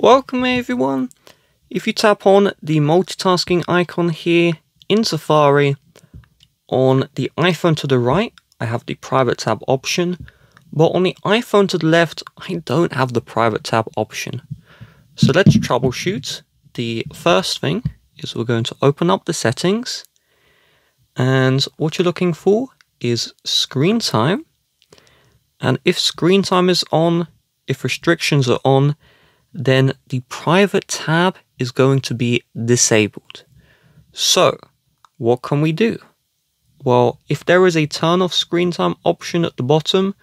Welcome everyone. If you tap on the multitasking icon here in Safari, on the iPhone to the right, I have the private tab option, but on the iPhone to the left, I don't have the private tab option. So let's troubleshoot. The first thing is we're going to open up the settings, and what you're looking for is screen time. And if screen time is on, if restrictions are on, then the private tab is going to be disabled. So, what can we do? Well, if there is a turn off screen time option at the bottom,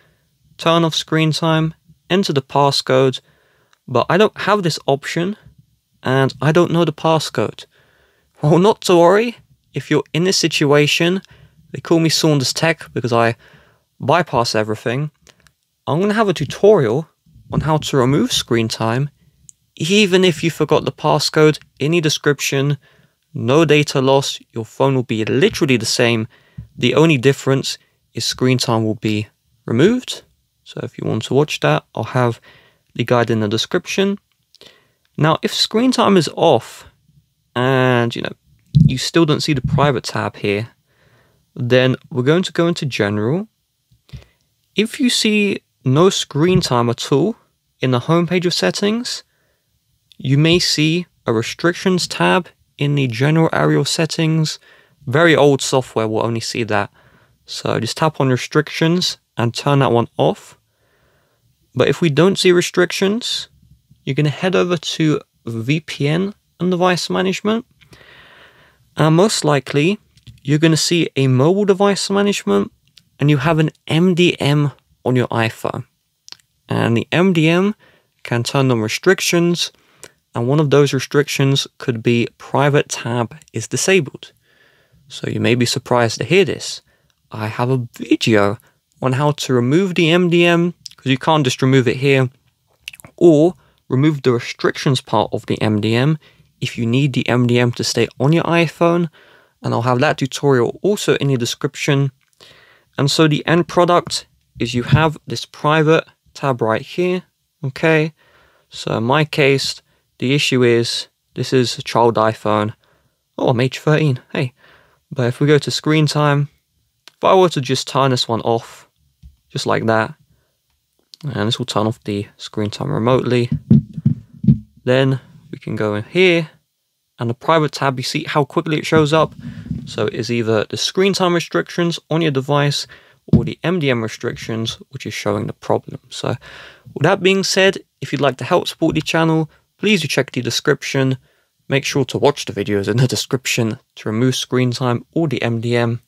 turn off screen time, enter the passcode, but I don't have this option and I don't know the passcode. Well, not to worry. If you're in this situation, they call me Saunders Tech because I bypass everything. I'm going to have a tutorial on how to remove screen time, even if you forgot the passcode any description. No data loss, your phone will be literally the same. The only difference is screen time will be removed. So if you want to watch that, I'll have the guide in the description. Now, if screen time is off and you know you still don't see the private tab here, then we're going to go into general. If you see no screen time at all in the homepage of settings, you may see a restrictions tab in the general of settings. Very old software will only see that. So just tap on restrictions and turn that one off. But if we don't see restrictions, you're going to head over to VPN and device management. And most likely, you're going to see a mobile device management and you have an MDM on your iPhone. And the MDM can turn on restrictions, and one of those restrictions could be private tab is disabled. So you may be surprised to hear this. I have a video on how to remove the MDM because you can't just remove it here or remove the restrictions part of the MDM if you need the MDM to stay on your iPhone and I'll have that tutorial also in the description. And so the end product is you have this private tab right here, okay? So in my case, the issue is this is a child iPhone. Oh, I'm age 13, hey. But if we go to screen time, if I were to just turn this one off, just like that, and this will turn off the screen time remotely, then we can go in here and the private tab, you see how quickly it shows up. So it is either the screen time restrictions on your device or the MDM restrictions, which is showing the problem. So with that being said, if you'd like to help support the channel, please do check the description. Make sure to watch the videos in the description to remove screen time or the MDM.